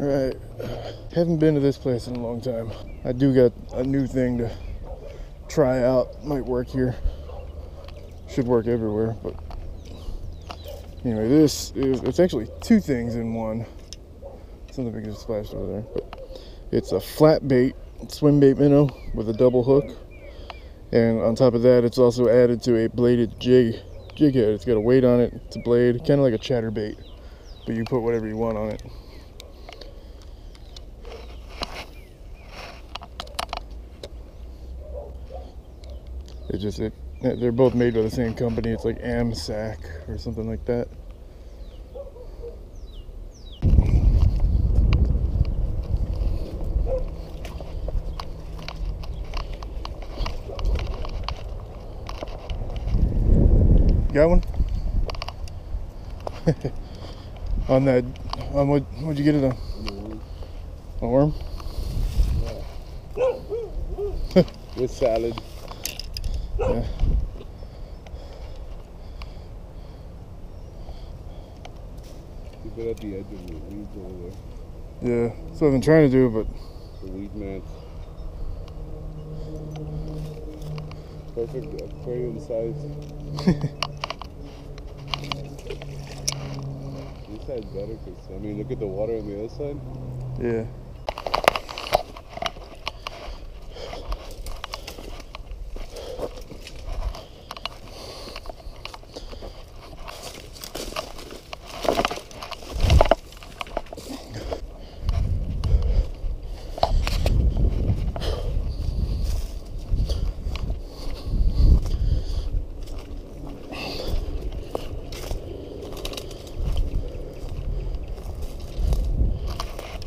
Alright, haven't been to this place in a long time. I do got a new thing to try out. Might work here. Should work everywhere, but anyway, this is it's actually two things in one. Something big just splashed over there, but it's a flat bait swim bait minnow with a double hook, and on top of that, it's also added to a bladed jig jig head. It's got a weight on it. It's a blade, kind of like a chatterbait, but you put whatever you want on it. It just it they're both made by the same company. It's like AMSAC or something like that. Got one? on that, on what, what'd you get it on? A worm? With salad. Yeah. Keep it at the edge of the weeds over there. Yeah, that's what I've been trying to do, but The weed man. Perfect aquarium size. this side's better because, I mean, look at the water on the other side. yeah.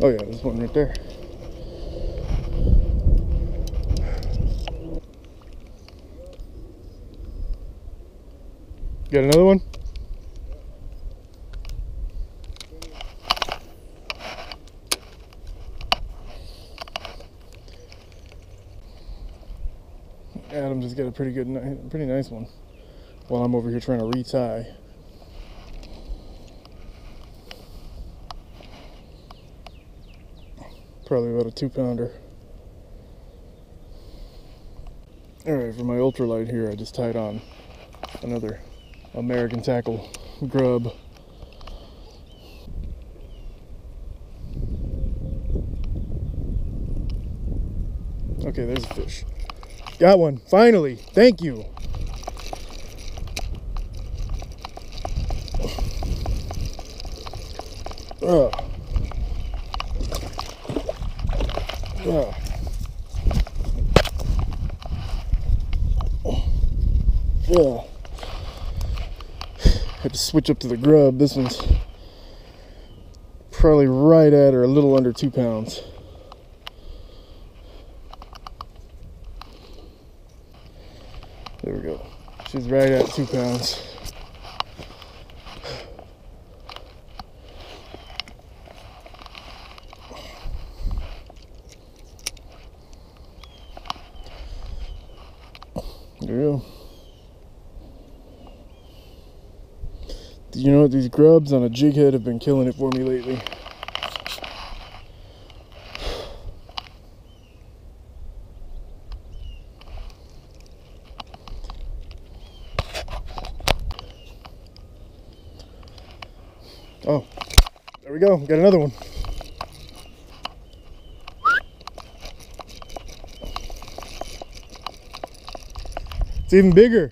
Oh yeah, there's one right there. Got another one? Adam just got a pretty good, pretty nice one. While I'm over here trying to retie. Probably about a two pounder. Alright, for my ultralight here, I just tied on another American tackle grub. Okay, there's a fish. Got one, finally. Thank you. Ugh. Ugh. Yeah. Had to switch up to the grub. This one's probably right at or a little under two pounds. There we go. She's right at two pounds. There you go. Do you know what? These grubs on a jig head have been killing it for me lately. Oh, there we go. Got another one. It's even bigger.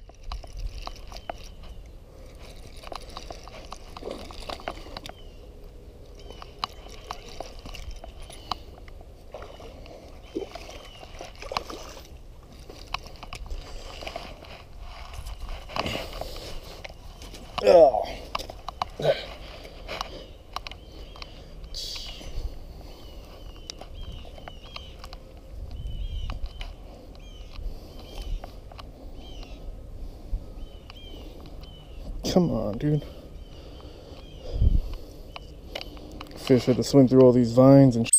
Oh. Come on, dude. Fish had to swim through all these vines and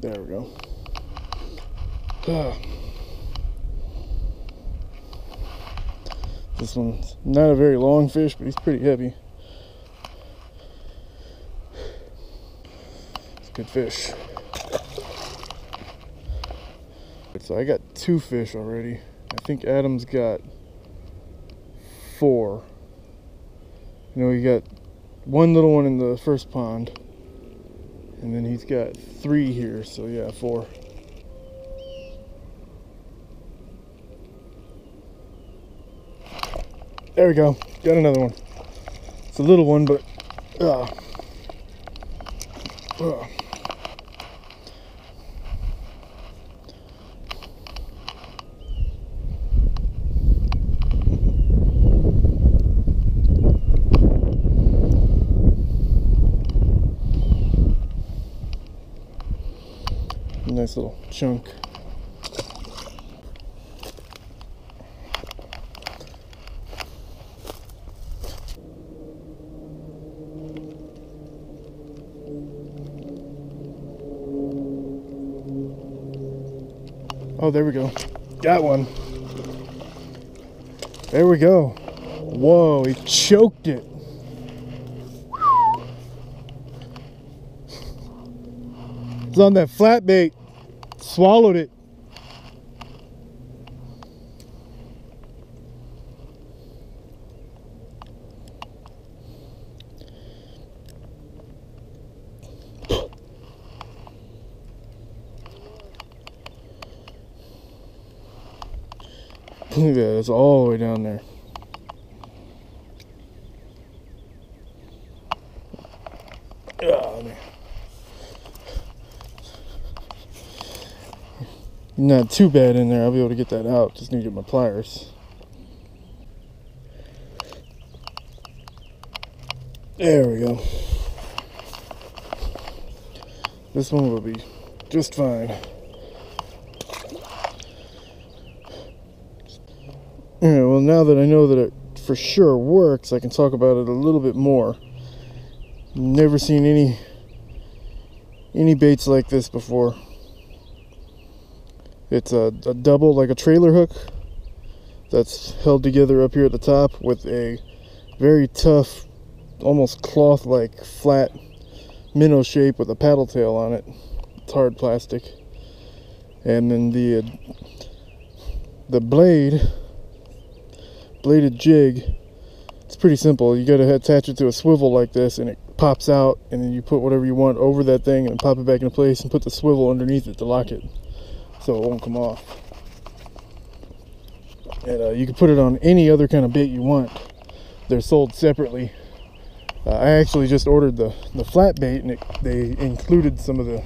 There we go. This one's not a very long fish, but he's pretty heavy. It's a Good fish. So I got two fish already. I think Adam's got four. You know, he got one little one in the first pond. And then he's got three here, so yeah, four. There we go. Got another one. It's a little one, but uh, uh. Nice little chunk. Oh, there we go. Got one. There we go. Whoa, he choked it. It's on that flat bait. Swallowed it. Look at that, it's all the way down there. Oh. Not too bad in there. I'll be able to get that out. Just need to get my pliers. There we go. This one will be just fine. Well now that I know that it for sure works, I can talk about it a little bit more. Never seen any any baits like this before. It's a, a double, like a trailer hook, that's held together up here at the top with a very tough, almost cloth-like flat minnow shape with a paddle tail on it. It's hard plastic. And then the uh, the blade bladed jig it's pretty simple. You got to attach it to a swivel like this and it pops out and then you put whatever you want over that thing and pop it back into place and put the swivel underneath it to lock it so it won't come off. And uh, you can put it on any other kind of bait you want. They're sold separately. Uh, I actually just ordered the the flat bait and it, they included some of the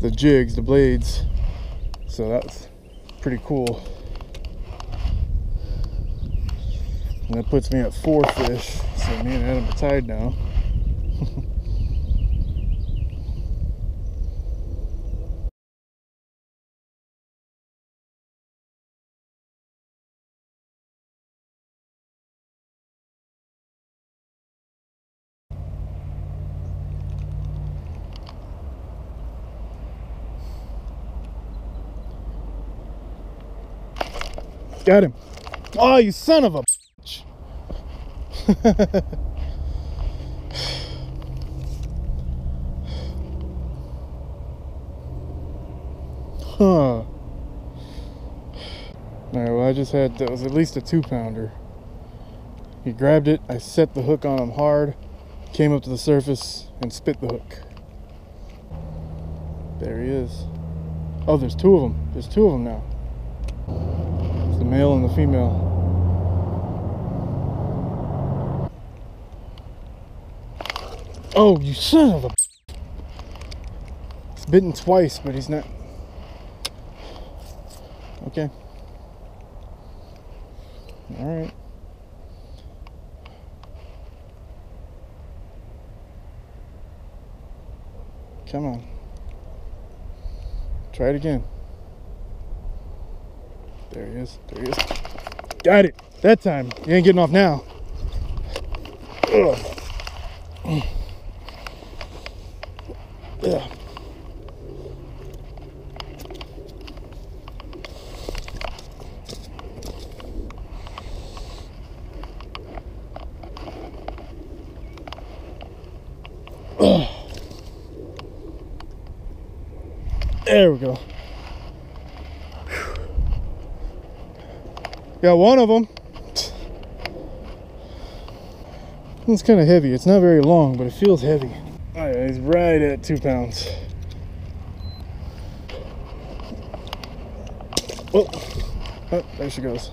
the jigs the blades. So that's pretty cool And that puts me at four fish. So me and Adam are tied now. Got him. Oh, you son of a huh. Alright, well, I just had, that was at least a two pounder. He grabbed it, I set the hook on him hard, came up to the surface, and spit the hook. There he is. Oh, there's two of them. There's two of them now. It's the male and the female. Oh, you son of a. He's bitten twice, but he's not. Okay. Alright. Come on. Try it again. There he is. There he is. Got it. That time. You ain't getting off now. Ugh. Yeah. There we go. Got one of them. It's kind of heavy. It's not very long, but it feels heavy. Oh yeah, he's right at two pounds. Oh, oh there she goes.